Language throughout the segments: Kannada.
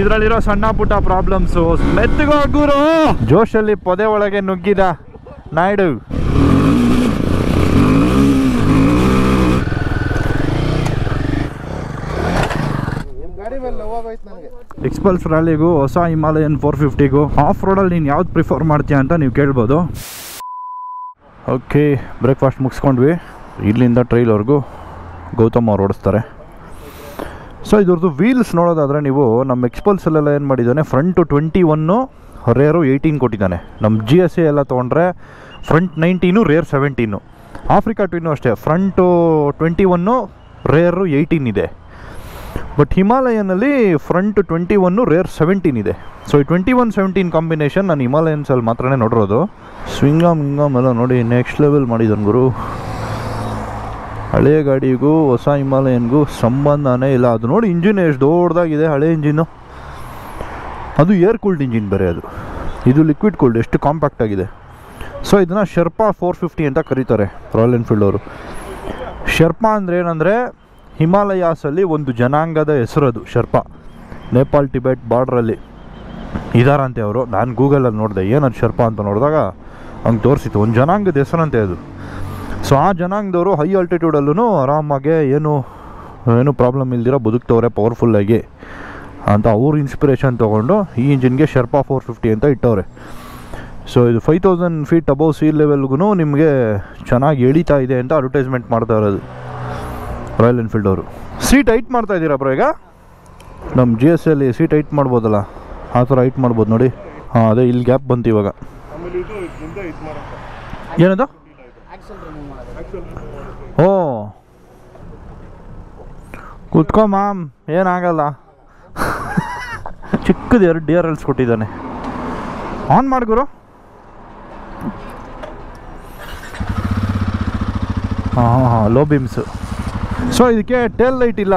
ಇದ್ರಲ್ಲಿರೋ ಸಣ್ಣ ಪುಟ್ಟ ಪ್ರಾಬ್ಲಮ್ಸು ಗುರು! ಜೋಶಲ್ಲಿ ಪೊದೆ ಒಳಗೆ ನುಗ್ಗಿದ ನಾಯ್ಡು. ಎಕ್ಸ್ಪಲ್ಸ್ ರ್ಯಾಲಿಗೂ ಹೊಸ ಹಿಮಾಲಯನ್ ಫೋರ್ ಫಿಫ್ಟಿಗೂ ಆಫ್ ರೋಡಲ್ಲಿ ನೀನು ಯಾವ್ದು ಪ್ರಿಫರ್ ಮಾಡ್ತೀಯ ಅಂತ ನೀವು ಕೇಳ್ಬೋದು. ಓಕೆ ಬ್ರೇಕ್ಫಾಸ್ಟ್ ಮುಗಿಸ್ಕೊಂಡ್ವಿ. ಇಲ್ಲಿಂದ ಟ್ರೈಲ್ವರೆಗೂ ಗೌತಮ್ ಅವ್ರು ಓಡಿಸ್ತಾರೆ. ಸೊ ಇದ್ರದ್ದು ವೀಲ್ಸ್ ನೋಡೋದಾದರೆ ನೀವು ನಮ್ಮ ಎಕ್ಸ್ಪಲ್ಸಲ್ಲೆಲ್ಲ ಏನು ಮಾಡಿದ್ದಾನೆ? Front twenty one rear eighteen ಕೊಟ್ಟಿದ್ದಾನೆ. ನಮ್ಮ ಜಿ ಎಸ್ ಎ ಎಲ್ಲ ತೊಗೊಂಡ್ರೆ front nineteen rear seventeen Africa Twin ಅಷ್ಟೇ front twenty one rear eighteen ಇದೆ. But ಹಿಮಾಲಯನಲ್ಲಿ front twenty one rear seventeen ಇದೆ. ಸೊ ಈ ಟ್ವೆಂಟಿ ಒನ್ ಸೆವೆಂಟೀನ್ ಕಾಂಬಿನೇಷನ್ ನಾನು ಹಿಮಾಲಯನ್ಸಲ್ಲಿ ಮಾತ್ರನೇ ನೋಡಿರೋದು. ಸ್ವಿಂಗಮ್ ಹಿಂಗಮ್ ಎಲ್ಲ ನೋಡಿ ನೆಕ್ಸ್ಟ್ ಲೆವೆಲ್ ಮಾಡಿದನು ಗುರು. ಹಳೆಯ ಗಾಡಿಗೂ, ಹೊಸ ಹಿಮಾಲಯನ್ಗೂ ಸಂಬಂಧನೇ ಇಲ್ಲ. ಅದು ನೋಡಿ ಇಂಜಿನ್ ಎಷ್ಟು ದೊಡ್ಡದಾಗಿದೆ, ಹಳೆ ಇಂಜಿನ್ನು ಅದು ಏರ್ ಕೂಲ್ಡ್ ಇಂಜಿನ್ ಬೇರೆ ಅದು. ಇದು ಲಿಕ್ವಿಡ್ ಕೂಲ್ಡ್ ಎಷ್ಟು ಕಾಂಪ್ಯಾಕ್ಟ್ ಆಗಿದೆ. ಸೊ ಇದನ್ನು ಶರ್ಪಾ ಫೋರ್ ಫಿಫ್ಟಿ ಅಂತ ಕರೀತಾರೆ ರಾಯಲ್ ಎನ್ಫೀಲ್ಡ್ ಅವರು. ಶರ್ಪಾ ಅಂದರೆ ಏನಂದರೆ, ಹಿಮಾಲಯಾಸಲ್ಲಿ ಒಂದು ಜನಾಂಗದ ಹೆಸರದು ಶರ್ಪಾ ನೇಪಾಲ್ ಟಿಬೆಟ್ ಬಾರ್ಡ್ರಲ್ಲಿ ಇದಾರಂತೆ ಅವರು. ನಾನು ಗೂಗಲಲ್ಲಿ ನೋಡಿದೆ ಏನದು ಶರ್ಪಾ ಅಂತ ನೋಡಿದಾಗ, ಹಂಗೆ ತೋರಿಸಿತ್ತು. ಒಂದು ಜನಾಂಗದ ಹೆಸರಂತೆ ಅದು. ಸೊ ಆ ಜನಾಂಗದವರು ಹೈ ಆಲ್ಟಿಟ್ಯೂಡಲ್ಲೂ ಆರಾಮಾಗೆ ಏನು ಏನು ಪ್ರಾಬ್ಲಮ್ ಇಲ್ದಿರೋ ಬದುಕ್ತವ್ರೆ ಪವರ್ಫುಲ್ಲಾಗಿ ಅಂತ ಅವ್ರ ಇನ್ಸ್ಪಿರೇಷನ್ ತೊಗೊಂಡು ಈ ಇಂಜಿನ್ಗೆ ಶರ್ಪಾ ಫೋರ್ ಫಿಫ್ಟಿ ಅಂತ ಇಟ್ಟವ್ರೆ. ಸೊ ಇದು five thousand feet above sea ಲೆವೆಲ್ಗೂ ನಿಮಗೆ ಚೆನ್ನಾಗಿ ಎಳಿತಾ ಇದೆ ಅಂತ ಅಡ್ವರ್ಟೈಸ್ಮೆಂಟ್ ಮಾಡ್ತಾ ಇರೋದು ರಾಯಲ್ ಎನ್ಫೀಲ್ಡ್ ಅವರು. ಸೀಟ್ ಐಟ್ ಮಾಡ್ತಾ ಇದ್ದೀರಾ ಬ್ರೋ ಈಗ? ನಮ್ಮ ಜಿ ಎಸ್ ಎಲ್ಲಿ ಸೀಟ್ ಹೈಟ್ ಮಾಡ್ಬೋದಲ್ಲ? ಆ ಥರ ಹೈಟ್ ಮಾಡ್ಬೋದು ನೋಡಿ. ಹಾಂ ಅದೇ ಇಲ್ಲಿ ಗ್ಯಾಪ್ ಬಂತು ಇವಾಗ. ಏನದು? ಓ. ಕುತ್ಕೋ, ಮಾಮ್. ಏನಾಗಲ್ಲ. ಚಿಕ್ಕದು ಎರಡು ಡಿಯರ್ ಎಲ್ಸ್ ಕೊಟ್ಟಿದ್ದಾನೆ. ಆನ್ ಮಾಡು ಗುರು. ಹಾಂ ಹಾಂ ಲೋ ಬೀಮ್ಸು. ಸೊ ಇದಕ್ಕೆ ಟೇಲ್ ಲೈಟ್ ಇಲ್ಲ.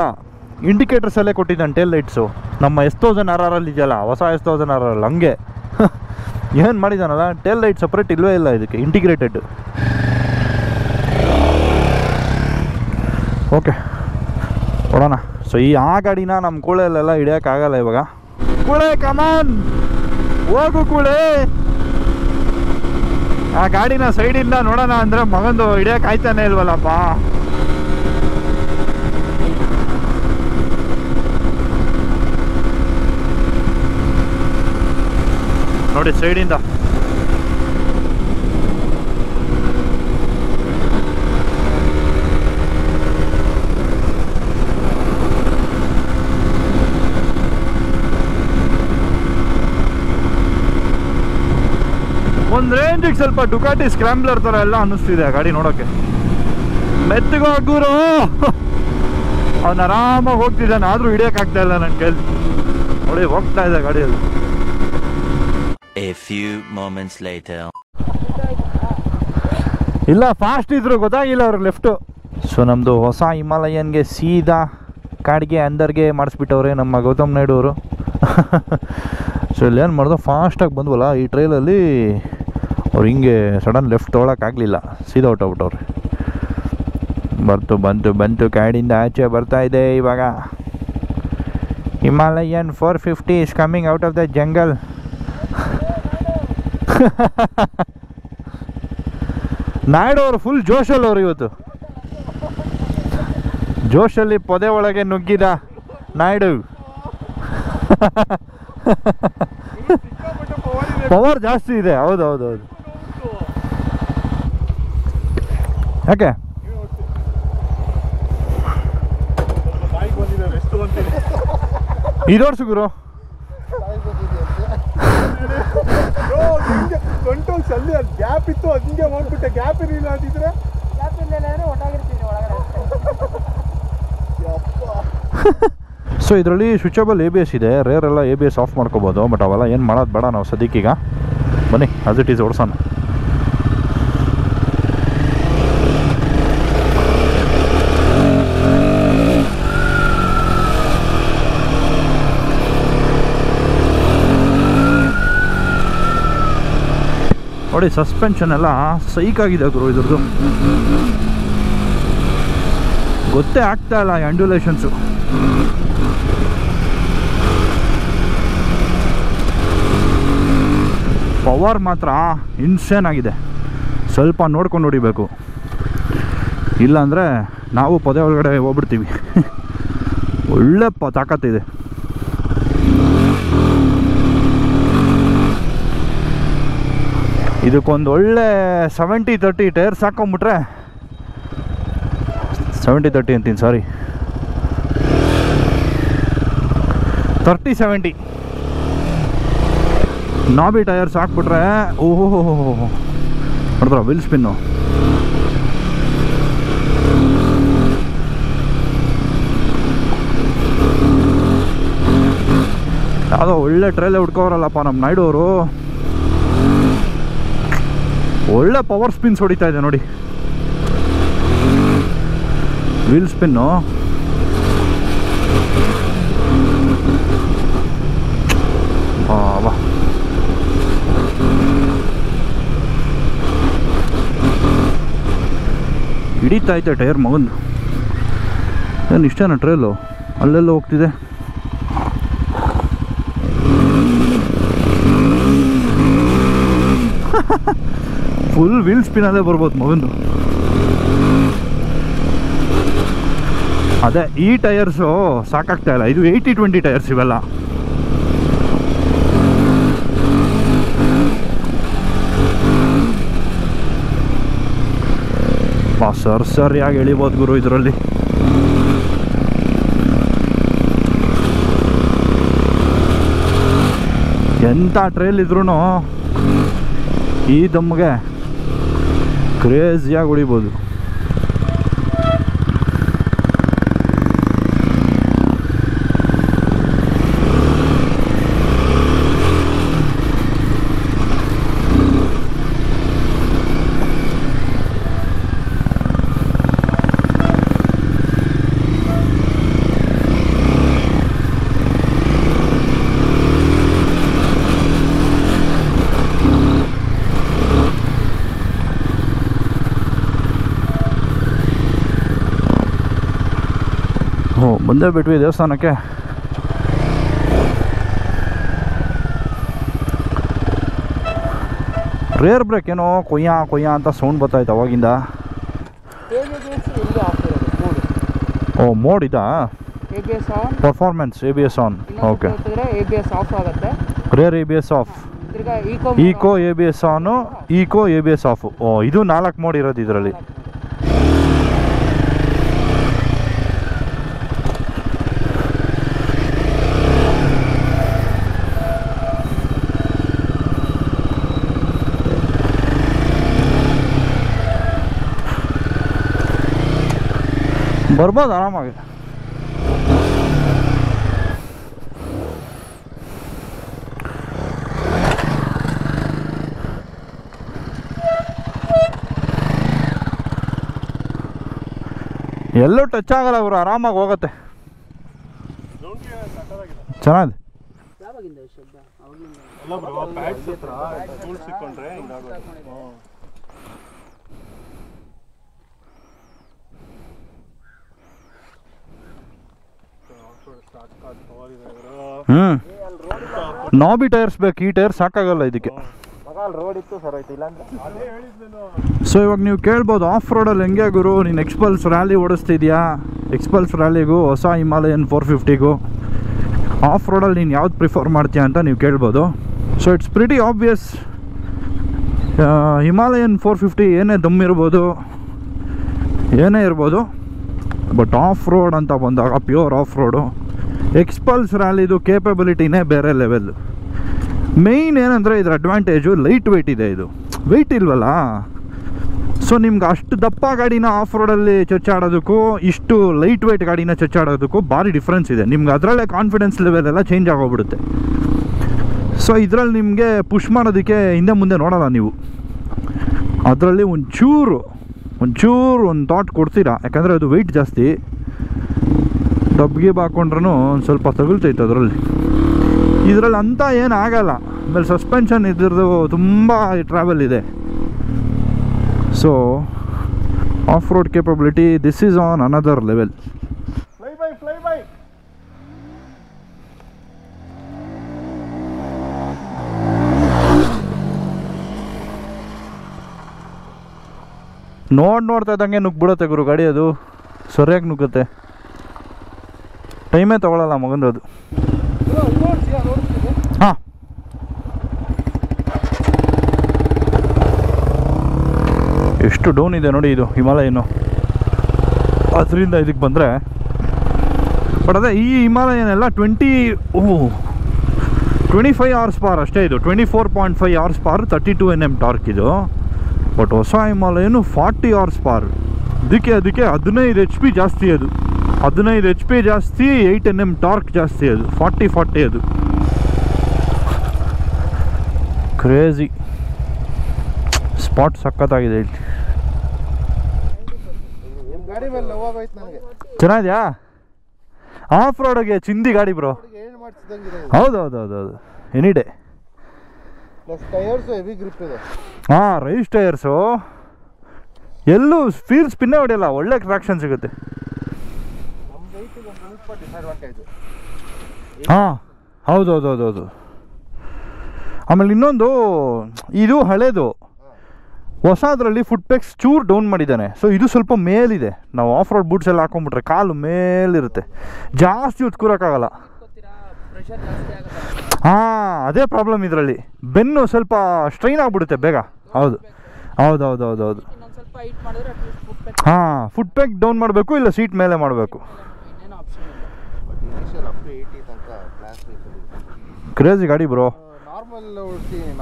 ಇಂಡಿಕೇಟರ್ಸ್ ಅಲ್ಲೇ ಕೊಟ್ಟಿದ್ದಾನೆ ಟೇಲ್ ಲೈಟ್ಸು ನಮ್ಮ ಎಸ್ ತೌಸಂಡ್ ಆರ್ ಆರಲ್ಲಿ ಇದೆಯಲ್ಲ, ಹೊಸ ಎಸ್ ತೌಸಂಡ್ ಆರ್ ಆರಲ್ಲಿ ಹಂಗೆ. ಏನು ಮಾಡಿದ್ದಾನಲ್ಲ ಟೇಲ್ ಲೈಟ್ ಸಪ್ರೇಟ್ ಇಲ್ಲವೇ ಇಲ್ಲ ಇದಕ್ಕೆ ಇಂಟಿಗ್ರೇಟೆಡ್ ಓಕೆ, ಕೊಡೋಣ. ಸೊ ಈ ಆ ಗಾಡಿನ ನಮ್ಮ ಕೂಳೆಯಲ್ಲೆಲ್ಲ ಹಿಡಿಯೋಕ್ಕಾಗಲ್ಲ ಇವಾಗ. ಕೂಳೆ ಕಮಾನ್ ಹೋಗು ಕೂಳೆ! ಆ ಗಾಡಿನ ಸೈಡಿಂದ ನೋಡೋಣ ಅಂದರೆ ಮಗಂದು ಹಿಡಿಯೋಕೆ ಆಯ್ತಾನೆ ಇಲ್ವಲ್ಲಪ್ಪ. ನೋಡಿ, ಸೈಡಿಂದ. ಒಂದು ರೇಂಜಿಗೆ ಸ್ವಲ್ಪ ಡುಕಾಟಿ ಸ್ಕ್ರಾಂಬ್ಲರ್ ಥರ ಎಲ್ಲ ಅನ್ನಿಸ್ತಿದೆ ಆ ಗಾಡಿ ನೋಡೋಕ್ಕೆ ಮೆತ್ತಗೋ ಗುರು. ಅವ್ನು ಆರಾಮಾಗಿ ಹೋಗ್ತಿದ್ದಾನೆ ಆದರೂ ಹಿಡಿಯೋಕ್ಕಾಗ್ತಾ ಇಲ್ಲ ನನ್ನ ಕೈಲಿ ನೋಡಿ ಹೋಗ್ತಾ ಇದೆ ಗಾಡಿಯಲ್ಲಿ. A few moments later. ಇಲ್ಲ ಫಾಸ್ಟ್ ಇದ್ರು ಗೊತ್ತಾಗಿಲ್ಲ ಅವ್ರು ಲೆಫ್ಟು ಸೊ ನಮ್ಮದು ಹೊಸ ಹಿಮಾಲಯನ್ಗೆ ಸೀದಾ ಕಾಡಿಗೆ ಅಂದರ್ಗೆ ಮಾಡಿಸ್ಬಿಟ್ಟವ್ರೆ ನಮ್ಮ ಗೌತಮ್ ನಾಯ್ಡು ಅವರು. ಸೊ ಇಲ್ಲಿ ಏನು ಮಾಡ್ದು ಫಾಸ್ಟಾಗಿ ಬಂದ್ವಲ್ಲ ಈ ಟ್ರೈಲಲ್ಲಿ ಅವ್ರು ಹಿಂಗೆ ಸಡನ್ ಲೆಫ್ಟ್ ತೊಗೊಳಕ್ಕಾಗಲಿಲ್ಲ ಸೀದಾ ಹೊಟ್ಟೋಗ್ಬಿಟ್ಟವ್ರು ಬರ್ತು ಬಂತು ಬಂತು ಕಾಡಿಂದ ಆಚೆ ಬರ್ತಾ ಇದೆ ಇವಾಗ. Himalayan four fifty is coming out of the jungle Naidu ಅವರು ಫುಲ್ ಜೋಶಲ್ಲಿ ಅವರು ಇವತ್ತು. ಜೋಶಲ್ಲಿ ಪೊದೆ ಒಳಗೆ ನುಗ್ಗಿದ ನಾಯ್ಡು. ಪವರ್ ಜಾಸ್ತಿ ಇದೆ. ಹೌದು ಹೌದು ಹೌದು. ಯಾಕೆ? ಇದೋಡ್ಸು ಗುರು. ಕಂಟ್ರೋಲ್ ಅಲ್ಲಿ ಅದು ಗ್ಯಾಪ್ ಇತ್ತು ಅದು ಹಿಂಗೆ ಮಾಡ್ಬಿಟ್ಟೆ ಗ್ಯಾಪ್ ಇರಲಿಲ್ಲ ಅಂತಿದ್ರೆ ಸೊ ಇದರಲ್ಲಿ ಸ್ವಿಚಬಲ್ ಎ ಬಿ ಎಸ್ ಇದೆ. ರೇರ್ ಎಲ್ಲ ಎ ಬಿ ಎಸ್ ಆಫ್ ಮಾಡ್ಕೋಬೋದು ಬಟ್ ಅವೆಲ್ಲ ಏನು ಮಾಡೋದು ಬೇಡ ನಾವು ಸದ್ಯಕ್ಕೀಗ. ಬನ್ನಿ ಆಸ್ ಇಟ್ ಈಸ್ ಓಡಿಸೋಣ. ನೋಡಿ ಸಸ್ಪೆನ್ಷನ್ ಎಲ್ಲ ಸೈಕ್ ಆಗಿದೆ ಗುರು ಇದ್ರದ್ದು. ಗೊತ್ತೇ ಆಗ್ತಾ ಇಲ್ಲ ಆ್ಯಂಡ್ಯುಲೇಷನ್ಸು ಪವರ್ ಮಾತ್ರ ಇನ್ಸೇನ್ ಆಗಿದೆ. ಸ್ವಲ್ಪ ನೋಡ್ಕೊಂಡು ಹೊಡಿಬೇಕು. ಇಲ್ಲಾಂದರೆ ನಾವು ಪದೇ ಒಳಗಡೆ ಹೋಗ್ಬಿಡ್ತೀವಿ. ಒಳ್ಳೆ ಪ ತಾಕತ್ತಿದೆ ಇದಕ್ಕೊಂದು ಒಳ್ಳೆ ಸೆವೆಂಟಿ ತರ್ಟಿ ಟೈರ್ಸ್ ಹಾಕೊಂಬಿಟ್ರೆ ಸೆವೆಂಟಿ ತರ್ಟಿ ಅಂತೀನಿ sorry thirty seventy knobby tyres ಹಾಕ್ಬಿಟ್ರೆ ಓಹೋ ನೋಡಿದ್ರ ವಿಲ್ ಸ್ಪಿನ್ನು ಯಾವುದೋ ಒಳ್ಳೆ ಟ್ರೈಲೇ ಹುಡ್ಕೋರಲ್ಲಪ್ಪ ನಮ್ಮ ನಾಯ್ಡು ಅವರು ಒಳ್ಳೆ ಪವರ್ ಸ್ಪಿನ್ಸ್ ಹೊಡಿತಾ ಇದೆ ನೋಡಿ. ವೀಲ್ ಸ್ಪಿನ್ನು ಹಿಡಿತಾ ಐತೆ ಟೈರ್ ಮಗಂದು. ಏನು ಇಷ್ಟೇನ ಟ್ರೈಲು ಅಲ್ಲೆಲ್ಲ ಹೋಗ್ತಿದೆ. ಫುಲ್ ವೀಲ್ ಸ್ಪಿನಲ್ಲೇ ಬರ್ಬೋದು ಮಗಂದು. ಅದೇ ಈ ಟೈರ್ಸು ಸಾಕಾಗ್ತಾ ಇಲ್ಲ. ಇದು ಏಯ್ಟಿ ಟ್ವೆಂಟಿ ಟೈರ್ಸ್ ಇವೆಲ್ಲ. ಸರ್, ಸರಿಯಾಗಿ ಎಳಿಬೋದು ಗುರು ಇದರಲ್ಲಿ. ಎಂಥ ಟ್ರೈಲ್ ಇದ್ರೂ ಈ ದಮ್ಮಗೆ ಕ್ರೇಜಿಯಾಗಿ ಹೊಡಿಬೋದು ಹೋ ಬಂದೇ ಬಿಟ್ವಿ ದೇವಸ್ಥಾನಕ್ಕೆ. ರೇರ್ ಬ್ರೇಕ್ ಏನೋ ಕೊಯ್ಯ ಕೊಯ್ಯ ಅಂತ ಸೌಂಡ್ ಬರ್ತಾಯ್ತು ಅವಾಗಿಂದ. ಓ ಮೋಡ್ ಇದಾ? Performance A B S on okay rear A B S off eco A B S on eco A B S off ಓ ಇದು ನಾಲ್ಕು ಮೋಡ್ ಇರೋದು ಇದರಲ್ಲಿ. ಬರ್ಬೋದು ಆರಾಮಾಗಿ. ಎಲ್ಲೂ ಟಚ್ ಆಗಲ್ಲ ಅವರು ಆರಾಮಾಗಿ ಹೋಗುತ್ತೆ. ಚೆನ್ನಾಗಿದೆ. ಯಾವಾಗಿಂದ ಈ ಅವಾಗಿಂದ. ಅಲ್ಲ ಬ್ರೋ ಪ್ಯಾಡ್ಸ್ ಹತ್ರ ಸಿಕ್ಕೊಂಡ್ರೆ ಹಿಂಗಾಗೋದು ಹ್ಮ್. ಸಾಕಾಗ್ power ಇದೆ ಗುರು. ಹ್ಞೂ ನಾಬಿ ಟೈರ್ಸ್ ಬೇಕು, ಈ ಟೈರ್ ಸಾಕಾಗಲ್ಲ ಇದಕ್ಕೆ. ಸೊ ಇವಾಗ ನೀವು ಕೇಳ್ಬೋದು ಆಫ್ ರೋಡಲ್ಲಿ ಹೆಂಗೆ ಗುರು? ನೀನು ಎಕ್ಸ್ಪಲ್ಸ್ ರ್ಯಾಲಿ ಓಡಿಸ್ತಿದ್ಯಾ? ಎಕ್ಸ್ಪಲ್ಸ್ ರ್ಯಾಲಿಗೂ ಹೊಸ ಹಿಮಾಲಯನ್ ಫೋರ್ ಫಿಫ್ಟಿಗೂ ಆಫ್ ರೋಡಲ್ಲಿ ನೀನು ಯಾವ್ದು ಪ್ರಿಫರ್ ಮಾಡ್ತೀಯ ಅಂತ ನೀವು ಕೇಳ್ಬೋದು. So it's pretty obvious Himalayan four fifty ಏನೇ ದಮ್ ಇರ್ಬೋದು, ಏನೇ ಇರ್ಬೋದು ಬಟ್ ಆಫ್ ರೋಡ್ ಅಂತ ಬಂದಾಗ ಪ್ಯೂರ್ ಆಫ್ ರೋಡು ಎಕ್ಸ್ಪಲ್ಸ್ ರ್ಯಾಲಿದು ಕೇಪಬಿಲಿಟಿನೇ ಬೇರೆ ಲೆವೆಲ್ ಮೇಯ್ನ್ ಏನಂದರೆ ಇದ್ರ ಅಡ್ವಾಂಟೇಜು ಲೈಟ್ ವೆಯ್ಟ್ ಇದೆ ಇದು. ವೆಯ್ಟ್ ಇಲ್ವಲ್ಲ? ಸೊ ನಿಮ್ಗೆ ಅಷ್ಟು ದಪ್ಪ ಗಾಡಿನ ಆಫ್ ರೋಡಲ್ಲಿ ಚಚ್ಚಾಡೋದಕ್ಕೂ, ಇಷ್ಟು ಲೈಟ್ ವೆಯ್ಟ್ ಗಾಡಿನ ಚಚ್ಚಾಡೋದಕ್ಕೂ ಭಾರಿ ಡಿಫ್ರೆನ್ಸ್ ಇದೆ. ನಿಮ್ಗೆ ಅದರಲ್ಲೇ ಕಾನ್ಫಿಡೆನ್ಸ್ ಲೆವೆಲ್ ಎಲ್ಲ ಚೇಂಜ್ ಆಗೋಗ್ಬಿಡುತ್ತೆ. ಸೊ ಇದರಲ್ಲಿ ನಿಮಗೆ ಪುಷ್ ಮಾಡೋದಕ್ಕೆ ಹಿಂದೆ ಮುಂದೆ ನೋಡೋಲ್ಲ ನೀವು. ಅದರಲ್ಲಿ ಒಂಚೂರು ಒಂಚೂರು ಒಂದು ಥಾಟ್ ಕೊಡ್ತೀರಾ? ಯಾಕಂದರೆ ಅದು ವೆಯ್ಟ್ ಜಾಸ್ತಿ. ಡಬ್ಗೆ ಹಾಕೊಂಡ್ರೂ ಒಂದು ಸ್ವಲ್ಪ ತಗುಲ್ತೈತೆ ಅದರಲ್ಲಿ. ಇದರಲ್ಲಿ ಅಂತ ಏನು ಆಗಲ್ಲ. ಆಮೇಲೆ ಸಸ್ಪೆನ್ಷನ್ ಇದ್ರದ್ದು ತುಂಬ ಟ್ರಾವೆಲ್ ಇದೆ. So off road capability this is on another level fly by fly by ನೋಡ್ ನೋಡ್ತಾ ಇದ್ದಂಗೆ ನುಗ್ಬಿಡುತ್ತೆ ಗುರು, ಗಾಡಿ ಅದು. ಸರಿಯಾಗಿ ನುಗ್ಗುತ್ತೆ. ಟೈಮೇ ತಗೊಳ್ಳಲ್ಲ ಮಗಂದು ಅದು. ಹಾಂ. ಎಷ್ಟು ಡೌನ್ ಇದೆ ನೋಡಿ ಇದು ಹಿಮಾಲಯನು ಅದರಿಂದ ಇದಕ್ಕೆ ಬಂದರೆ. ಬಟ್ ಅದೇ ಈ ಹಿಮಾಲಯನೆಲ್ಲ ಟ್ವೆಂಟಿ ಓ ಟ್ವೆಂಟಿ ಫೈವ್ ಅವರ್ಸ್ ಪಾರ್ ಅಷ್ಟೇ ಇದು. Twenty four point five horsepower thirty two N M torque ಇದು. ಬಟ್ ಹೊಸ ಹಿಮಾಲಯನು ಫಾರ್ಟಿ ಅವರ್ಸ್ ಪಾರ್ ಅದಕ್ಕೆ ಅದಕ್ಕೆ ಹದಿನೈದು ಎಚ್ ಪಿ ಜಾಸ್ತಿ ಅದು. ಹದಿನೈದು ಎಚ್ ಪಿ ಜಾಸ್ತಿ ಏಯ್ಟ್ ಎನ್ ಎಂ ಟಾರ್ಕ್ ಜಾಸ್ತಿ ಅದು. ಫಾರ್ಟಿ ಫಾರ್ಟಿ ಅದು. ಕ್ರೇಜಿ ಸ್ಪಾಟ್ ಸಖತ್ತಾಗಿದೆ ಇಲ್ಲಿ. ಚೆನ್ನಾಗಿದ್ಯಾ? ಆಫ್ ರೋಡ್ಗೆ ಚಿಂದಿ ಗಾಡಿ ಬ್ರೋ ಹೌದು ಹೌದು ಹೌದು ಹೌದು. Any day plus tyres heavy grip ಇದೆ. ಹಾಂ ರೈಸ್ ಟೈರ್ಸು ಎಲ್ಲೂ ಫೀಲ್ ಸ್ಪಿನ್ನೇ ಹೊಡೆಯಲ್ಲ ಒಳ್ಳೆ ಟ್ರಾಕ್ಷನ್ ಸಿಗುತ್ತೆ. ಹಾಂ ಹೌದು ಹೌದು ಹೌದು ಹೌದು. ಆಮೇಲೆ ಇನ್ನೊಂದು ಇದು ಹಳೇದು. ಹೊಸದ್ರಲ್ಲಿ ಫುಟ್ ಪೆಕ್ಸ್ ಚೂರು ಡೌನ್ ಮಾಡಿದ್ದಾನೆ. ಸೊ ಇದು ಸ್ವಲ್ಪ ಮೇಲಿದೆ. ನಾವು ಆಫ್ ರೋಡ್ ಬೂಟ್ಸ್ ಎಲ್ಲ ಹಾಕೊಂಡ್ಬಿಟ್ರೆ ಕಾಲು ಮೇಲಿರುತ್ತೆ. ಜಾಸ್ತಿ ಹೊತ್ತು ಕೂರೋಕ್ಕಾಗಲ್ಲ ಗೊತ್ತೀರಾ ಪ್ರೆಷರ್ ಜಾಸ್ತಿ ಆಗುತ್ತೆ ಹಾಂ ಅದೇ ಪ್ರಾಬ್ಲಮ್ ಇದರಲ್ಲಿ. ಬೆನ್ನು ಸ್ವಲ್ಪ ಸ್ಟ್ರೈನ್ ಆಗಿಬಿಡುತ್ತೆ ಬೇಗ. ಹೌದು. ಹೌದು ಹೌದು ಹೌದು ಹೌದು. ಸ್ವಲ್ಪ ಹೈಟ್ ಮಾಡಿದ್ರೆ ಅಟ್ಲೀಸ್ಟ್ ಫುಟ್ ಪ್ಯಾಕ್ ಹಾಂ ಫುಟ್ ಪ್ಯಾಕ್ ಡೌನ್ ಮಾಡಬೇಕು ಇಲ್ಲ ಸೀಟ್ ಮೇಲೆ ಮಾಡಬೇಕು? ಇನ್ನೇನು ಆಪ್ಷನ್ ಇಲ್ಲ. But initial up to eighty ತನಕ ಕ್ಲಾಸ್ ವೆಹಿಕಲ್ ಕ್ರೇಜಿ ಗಾಡಿ ಬ್ರೋ ನಾರ್ಮಲ್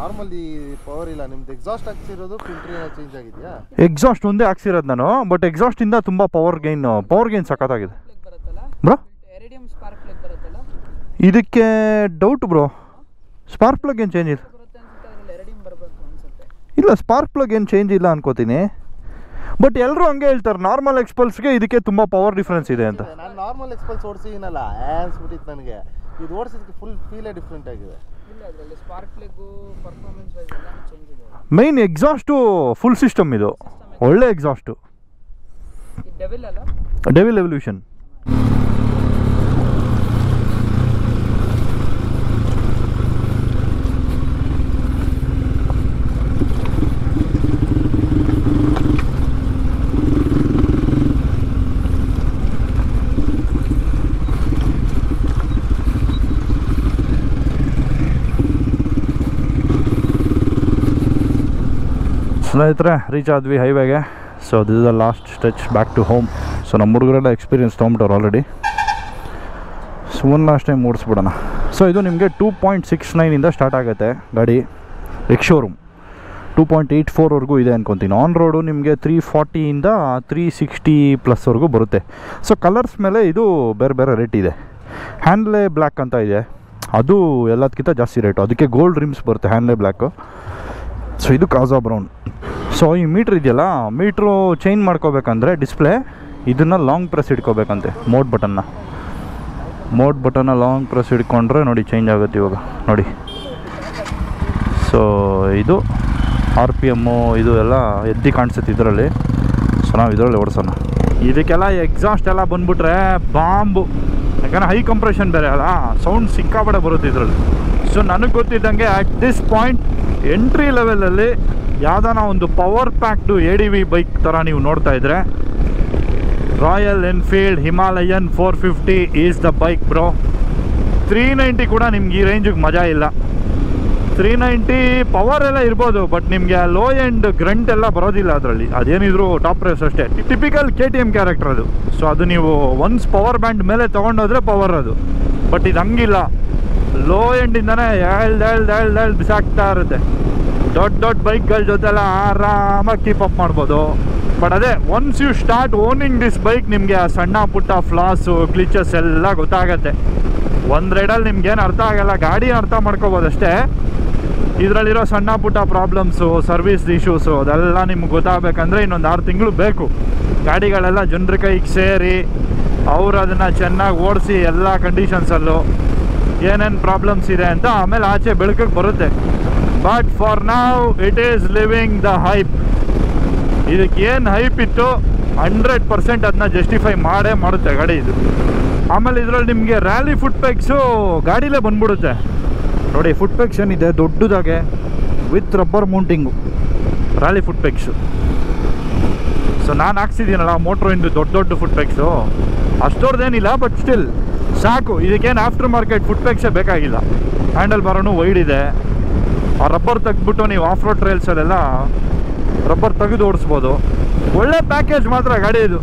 ನಾರ್ಮಲ್ ಈ ಪವರ್ ಇಲ್ಲ. ನಿಮ್ದು ಎಕ್ಸಾಸ್ಟ್ ಆಗ್ತಿರೋದು ಫಿಲ್ಟರ್ ಚೇಂಜ್ ಆಗಿದೆಯಾ? ಎಕ್ಸಾಸ್ಟ್ ಒಂದೇ ಹಾಕ್ಸಿರೋದು ನಾನು ಬಟ್ ಎಕ್ಸಾಸ್ಟಿಂದ ತುಂಬ ಪವರ್ ಗೈನ್ ಪವರ್ ಗೈನ್ ಸಖತ್ತಾಗಿದೆ. ಬ್ರೋ ಎರಿಡಿಯಂ ಸ್ಪಾರ್ಕ್ ಪ್ಲೇಗ್ ಬರುತ್ತಲ್ಲ ಇದಕ್ಕೆ ಡೌಟ್ ಬ್ರೋ ಸ್ಪಾರ್ಕ್ ಪ್ಲಗ್ ಏನು ಚೇಂಜ್ ಇಲ್ಲ? ಇಲ್ಲ ಸ್ಪಾರ್ಕ್ ಪ್ಲಗ್ ಏನು ಚೇಂಜ್ ಇಲ್ಲ ಅನ್ಕೋತೀನಿ. ಬಟ್ ಎಲ್ಲರೂ ಹಂಗೆ ಹೇಳ್ತಾರೆ ನಾರ್ಮಲ್ ಎಕ್ಸ್ಪಲ್ಸ್ಗೆ ಇದಕ್ಕೆ ತುಂಬ ಪವರ್ ಡಿಫ್ರೆನ್ಸ್ ಇದೆ ಅಂತ. ನಾನು ನಾರ್ಮಲ್ ಎಕ್ಸ್ಪಲ್ಸ್ ಓಡಿಸಿನಲ್ಲ ಅನ್ಸ್ಬಿಟ್ಟಿತ್ತು ನನಗೆ. ಇದು ಓಡಿಸಿದಕ್ಕೆ ಫುಲ್ ಫೀಲೇ ಡಿಫ್ರೆಂಟ್ ಆಗಿದೆ. ಇಲ್ಲ ಅದರಲ್ಲಿ ಸ್ಪಾರ್ಕ್ ಪ್ಲೇಗು ಪರ್ಫಾರ್ಮೆನ್ಸ್ ವೈಸ್ ಎಲ್ಲ ಚೇಂಜ್ ಇದೆ. ಮೈನ್ ಎಕ್ಸಾಸ್ಟು ಫುಲ್ ಸಿಸ್ಟಮ್ ಇದು ಒಳ್ಳೆ ಎಕ್ಸಾಸ್ಟು ಇದು ಡೆವಿಲ್ ಅಲ್ಲ? ಡೆವಿಲ್ ಎವಲ್ಯೂಷನ್ ಸ್ನೇಹಿತರೆ ರೀಚ್ ಆದ್ವಿ ಹೈವೇಗೆ so this is the last stretch back to home so ನಮ್ಮ ಹುಡುಗರೆಲ್ಲ experience ತೊಗೊಂಬಿಟ್ಟವ್ರು already so one last time ಓಡಿಸ್ಬಿಡೋಣ. So ಇದು ನಿಮಗೆ ಟೂ ಪಾಯಿಂಟ್ ಸಿಕ್ಸ್ ನೈನಿಂದ ಸ್ಟಾರ್ಟ್ ಆಗುತ್ತೆ ಗಾಡಿ ex showroom two point eight ಫೋರ್ವರೆಗೂ ಇದೆ ಅನ್ಕೊತೀನಿ. ಆನ್ ರೋಡು ನಿಮಗೆ ತ್ರೀ ಫಾರ್ಟಿಯಿಂದ ತ್ರೀ ಸಿಕ್ಸ್ಟಿ ಪ್ಲಸ್ವರೆಗೂ ಬರುತ್ತೆ. ಸೊ ಕಲರ್ಸ್ ಮೇಲೆ ಇದು ಬೇರೆ ಬೇರೆ ರೇಟ್ ಇದೆ. ಹ್ಯಾಂಡ್ಲೇ ಬ್ಲ್ಯಾಕ್ ಅಂತ ಇದೆ. ಅದು ಎಲ್ಲದಕ್ಕಿಂತ ಜಾಸ್ತಿ ರೇಟು ಅದಕ್ಕೆ ಗೋಲ್ಡ್ ರಿಮ್ಸ್ ಬರುತ್ತೆ ಹ್ಯಾಂಡ್ಲೇ ಬ್ಲ್ಯಾಕು ಸೊ ಇದು ಕಾಜಾ ಬ್ರೌನ್ ಸೊ ಈ ಮೀಟ್ರ್ ಇದೆಯಲ್ಲ ಮೀಟ್ರು ಚೇಂಜ್ ಮಾಡ್ಕೋಬೇಕಂದ್ರೆ ಡಿಸ್ಪ್ಲೇ ಇದನ್ನು ಲಾಂಗ್ ಪ್ರೆಸ್ ಇಟ್ಕೋಬೇಕಂತೆ ಮೋಡ್ ಬಟನ್ನ ಮೋಡ್ ಬಟನ್ನ ಲಾಂಗ್ ಪ್ರೆಸ್ ಹಿಡ್ಕೊಂಡ್ರೆ ನೋಡಿ ಚೇಂಜ್ ಆಗುತ್ತೆ ಇವಾಗ, ನೋಡಿ. ಸೊ ಇದು ಆರ್ ಪಿ ಎಮ್ಮು ಇದು ಎಲ್ಲ ಎದ್ದು ಕಾಣಿಸುತ್ತೆ ಇದರಲ್ಲಿ. ಸೊ ನಾವು ಇದರಲ್ಲಿ ಓಡಿಸೋಣ. ಇದಕ್ಕೆಲ್ಲ ಎಕ್ಸಾಸ್ಟ್ ಎಲ್ಲ ಬಂದುಬಿಟ್ರೆ ಬಾಂಬು. ಯಾಕಂದರೆ ಹೈ ಕಂಪ್ರೆಷನ್ ಬೇರೆ ಅಲ್ಲ ಸೌಂಡ್ ಸಿಕ್ಕಾಪಡೆ ಬರುತ್ತೆ ಇದರಲ್ಲಿ. ಸೊ ನನಗೆ ಗೊತ್ತಿದ್ದಂಗೆ ಅಟ್ ದಿಸ್ ಪಾಯಿಂಟ್ ಎಂಟ್ರಿ ಲೆವೆಲಲ್ಲಿ ಯಾವ್ದಾನ ಒಂದು power packed A D V bike ಥರ ನೀವು ನೋಡ್ತಾ ಇದ್ರೆ. Royal Enfield Himalayan four fifty is the bike bro three ninety ಕೂಡ ನಿಮ್ಗೆ ಈ ರೇಂಜಿಗೆ ಮಜಾ ಇಲ್ಲ. ತ್ರೀ ನೈಂಟಿ ಪವರ್ ಎಲ್ಲ ಇರ್ಬೋದು ಬಟ್ ನಿಮಗೆ ಲೋ ಎಂಡ್ ಗ್ರಂಟ್ ಎಲ್ಲ ಬರೋದಿಲ್ಲ ಅದರಲ್ಲಿ. ಅದೇನಿದ್ರು ಟಾಪ್ ರೇಸ್ ಅಷ್ಟೇ. Typical K T M character ಅದು. ಸೊ ಅದು ನೀವು ಒನ್ಸ್ ಪವರ್ ಬ್ಯಾಂಡ್ ಮೇಲೆ ತೊಗೊಂಡೋದ್ರೆ ಪವರ್ ಅದು. ಬಟ್ ಇದು ಹಂಗಿಲ್ಲ. ಲೋ ಎಂಡಿಂದನೇ ಎಳ್ದು ಎಳ್ದು ಎಳ್ದು ಎಳ್ದು ಬಿಸಾಕ್ತಾ ಇರುತ್ತೆ. ದೊಡ್ಡ ದೊಡ್ಡ ಬೈಕ್ಗಳ ಜೊತೆಲ್ಲ ಆರಾಮಾಗಿ ಕೀಪ್ ಅಪ್ ಮಾಡ್ಬೋದು. ಬಟ್ ಅದೇ once you start owning this bike ನಿಮಗೆ ಆ ಸಣ್ಣ ಪುಟ್ಟ ಫ್ಲಾಸು ಕ್ಲಿಚಸ್ ಎಲ್ಲ ಗೊತ್ತಾಗತ್ತೆ. ಒಂದು ರೈಡಲ್ಲಿ ನಿಮ್ಗೇನು ಅರ್ಥ ಆಗಲ್ಲ ಗಾಡಿ ಅರ್ಥ ಮಾಡ್ಕೋಬೋದಷ್ಟೇ ಇದರಲ್ಲಿರೋ ಸಣ್ಣ ಪುಟ್ಟ ಪ್ರಾಬ್ಲಮ್ಸು ಸರ್ವಿಸ್ ಇಶ್ಯೂಸು ಅದೆಲ್ಲ ನಿಮ್ಗೆ ಗೊತ್ತಾಗಬೇಕಂದ್ರೆ ಇನ್ನೊಂದು ಆರು ತಿಂಗಳು ಬೇಕು. ಗಾಡಿಗಳೆಲ್ಲ ಜನರ ಕೈಗೆ ಸೇರಿ, ಅವರು ಅದನ್ನು ಚೆನ್ನಾಗಿ ಓಡಿಸಿ ಎಲ್ಲ ಕಂಡೀಷನ್ಸಲ್ಲೂ ಏನೇನು ಪ್ರಾಬ್ಲಮ್ಸ್ ಇದೆ ಅಂತ ಆಮೇಲೆ ಆಚೆ ಬೆಳಕಿಗೆ ಬರುತ್ತೆ. But for now it is living the hype ಇದಕ್ಕೆ ಏನು ಹೈಪ್ ಇತ್ತು ಹಂಡ್ರೆಡ್ ಪರ್ಸೆಂಟ್ ಅದನ್ನ ಜಸ್ಟಿಫೈ ಮಾಡೇ ಮಾಡುತ್ತೆ ಗಾಡಿ ಇದು. ಆಮೇಲೆ ಇದರಲ್ಲಿ ನಿಮಗೆ ರ್ಯಾಲಿ ಫುಟ್ ಪ್ಯಾಕ್ಸು ಗಾಡಿಲೇ ಬಂದ್ಬಿಡುತ್ತೆ. ನೋಡಿ ಫುಟ್ ಪ್ಯಾಕ್ಸ್ ಏನಿದೆ? ದೊಡ್ಡದಾಗೆ with rubber mounting rally foot pegs so ನಾನು ಹಾಕ್ಸಿದ್ದೀನಲ್ಲ ಮೋಟ್ರೋ ಇಂದು ದೊಡ್ಡ ದೊಡ್ಡ ಫುಟ್ ಪ್ಯಾಕ್ಸು ಅಷ್ಟೊರ್ದೇನಿಲ್ಲ ಬಟ್ ಸ್ಟಿಲ್ ಸಾಕು, ಇದಕ್ಕೇನು ಆಫ್ಟರ್ ಮಾರ್ಕೆಟ್ ಫುಟ್ ಪ್ಯಾಕ್ಸೆ ಬೇಕಾಗಿಲ್ಲ. ಹ್ಯಾಂಡಲ್ ಬಾರನು ವೈಡ್ ಇದೆ. ಆ ರಬ್ಬರ್ ತೆಗೆದ್ಬಿಟ್ಟು ನೀವು ಆಫ್ ರೋಡ್ ಟ್ರೈಲ್ಸಲ್ಲೆಲ್ಲ ರಬ್ಬರ್ ತೆಗೆದು ಓಡಿಸ್ಬೋದು. ಒಳ್ಳೆ ಪ್ಯಾಕೇಜ್ ಮಾತ್ರ ಗಾಡಿ ಇದು.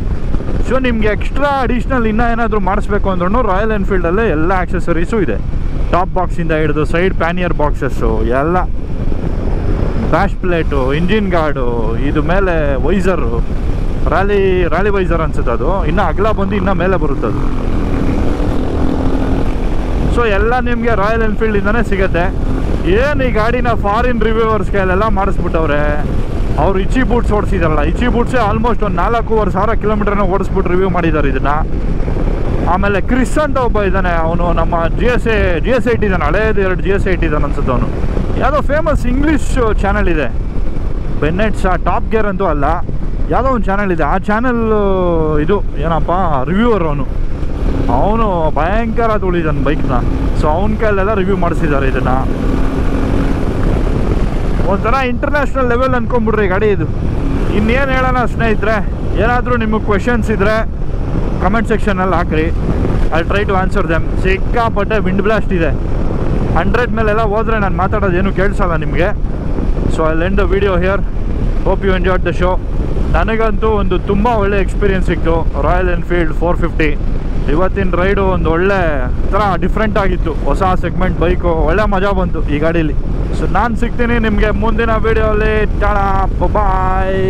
ಸೊ ನಿಮಗೆ ಎಕ್ಸ್ಟ್ರಾ ಅಡಿಷ್ನಲ್ ಇನ್ನೂ ಏನಾದರೂ ಮಾಡಿಸ್ಬೇಕು ಅಂದ್ರೂ ರಾಯಲ್ ಎನ್ಫೀಲ್ಡಲ್ಲೇ ಎಲ್ಲ ಆಕ್ಸೆಸರೀಸು ಇದೆ. ಟಾಪ್ ಬಾಕ್ಸಿಂದ ಹಿಡಿದು ಸೈಡ್ ಪ್ಯಾನಿಯರ್ ಬಾಕ್ಸಸ್ಸು ಎಲ್ಲ. ಬ್ಯಾಶ್ ಪ್ಲೇಟು ಇಂಜಿನ್ ಗಾರ್ಡು ಇದು ಮೇಲೆ ವೈಸರು ರ್ಯಾಲಿ ರ್ಯಾಲಿ ವೈಸರ್ ಅನ್ಸುತ್ತೆ ಅದು. ಇನ್ನೂ ಅಗಲ ಬಂದು ಇನ್ನೂ ಮೇಲೆ ಬರುತ್ತದು. ಸೊ ಎಲ್ಲ ನಿಮಗೆ ರಾಯಲ್ ಎನ್ಫೀಲ್ಡಿಂದನೇ ಸಿಗುತ್ತೆ. ಏನು ಈ ಗಾಡಿನ ಫಾರಿನ್ ರಿವ್ಯೂವರ್ಸ್ ಕೈಲೆಲ್ಲ ಮಾಡಿಸ್ಬಿಟ್ಟವ್ರೆ? ಅವ್ರು ಇಚಿ ಬೂಟ್ಸ್ ಓಡಿಸಿದಾರಲ್ಲ. ಇಚಿ ಬೂಟ್ಸೇ ಆಲ್ಮೋಸ್ಟ್ ಒಂದು ನಾಲ್ಕೂವರೆ ಸಾವಿರ ಕಿಲೋಮೀಟ್ರನ್ನ ಓಡಿಸ್ಬಿಟ್ಟು ರಿವ್ಯೂ ಮಾಡಿದ್ದಾರೆ ಇದನ್ನು. ಆಮೇಲೆ ಕ್ರಿಸ್ ಅಂತ ಒಬ್ಬ ಇದ್ದಾನೆ ಅವನು ನಮ್ಮ G S A G S eight ಇದ್ದಾನೆ ಹಳೇದು ಎರಡು ಜಿ ಎಸ್ ಐಟ್ ಇದ್ದಾನೆ ಅನ್ಸುತ್ತೆ ಅವನು. ಯಾವುದೋ ಫೇಮಸ್ ಇಂಗ್ಲೀಷ್ ಚಾನಲ್ ಇದೆ. ಬೆನ್ನೆಟ್ಸ್ ಟಾಪ್ ಗೇರ್ ಅಂತೂ ಅಲ್ಲ. ಯಾವುದೋ ಒಂದು ಚಾನಲ್ ಇದೆ. ಆ ಚಾನಲ್ ಇದು, ಏನಪ್ಪ ರಿವ್ಯೂವರ್ ಅವನು. ಅವನು ಭಯಂಕರ ತುಳಿದಾನೆ ಬೈಕ್ನ ಸೊ ಅವನ ಕೈಲೆಲ್ಲ ರಿವ್ಯೂ ಮಾಡಿಸಿದ್ದಾರೆ ಇದನ್ನು. ಒಂಥರ ಇಂಟರ್ನ್ಯಾಷನಲ್ ಲೆವೆಲ್ ಅಂದ್ಕೊಂಬಿಡ್ರಿ ಗಾಡಿ ಇದು. ಇನ್ನೇನು ಹೇಳೋಣ ಸ್ನೇಹಿತರೆ, ಏನಾದರೂ ನಿಮಗೆ ಕ್ವೆಶನ್ಸ್ ಇದ್ದರೆ ಕಮೆಂಟ್ ಸೆಕ್ಷನಲ್ಲಿ ಹಾಕ್ರಿ. I try to answer them ಸಿಕ್ಕಾಪಟ್ಟೆ ವಿಂಡ್ ಬ್ಲಾಸ್ಟ್ ಇದೆ. ಹಂಡ್ರೆಡ್ ಮೇಲೆಲ್ಲ ಹೋದರೆ ನಾನು ಮಾತಾಡೋದೇನು ಕೇಳಿಸಲ್ಲ ನಿಮಗೆ. So I end the video here hope you enjoyed the show ನನಗಂತೂ ಒಂದು ತುಂಬ ಒಳ್ಳೆ ಎಕ್ಸ್ಪೀರಿಯನ್ಸ್ ಸಿಕ್ತು. ರಾಯಲ್ ಎನ್ಫೀಲ್ಡ್ ಫೋರ್ ಫಿಫ್ಟಿ ಇವತ್ತಿನ ರೈಡು ಒಂದು ಒಳ್ಳೆ ಥರ ಡಿಫ್ರೆಂಟ್ ಆಗಿತ್ತು. ಹೊಸ ಸೆಗ್ಮೆಂಟ್ ಬೈಕು ಒಳ್ಳೆ ಮಜಾ ಬಂತು ಈ ಗಾಡೀಲಿ. ಸೊ ನಾನು ಸಿಗ್ತೀನಿ ನಿಮಗೆ ಮುಂದಿನ ವೀಡಿಯೋಲಿ ಟಾಡಾ ಬಾಯ್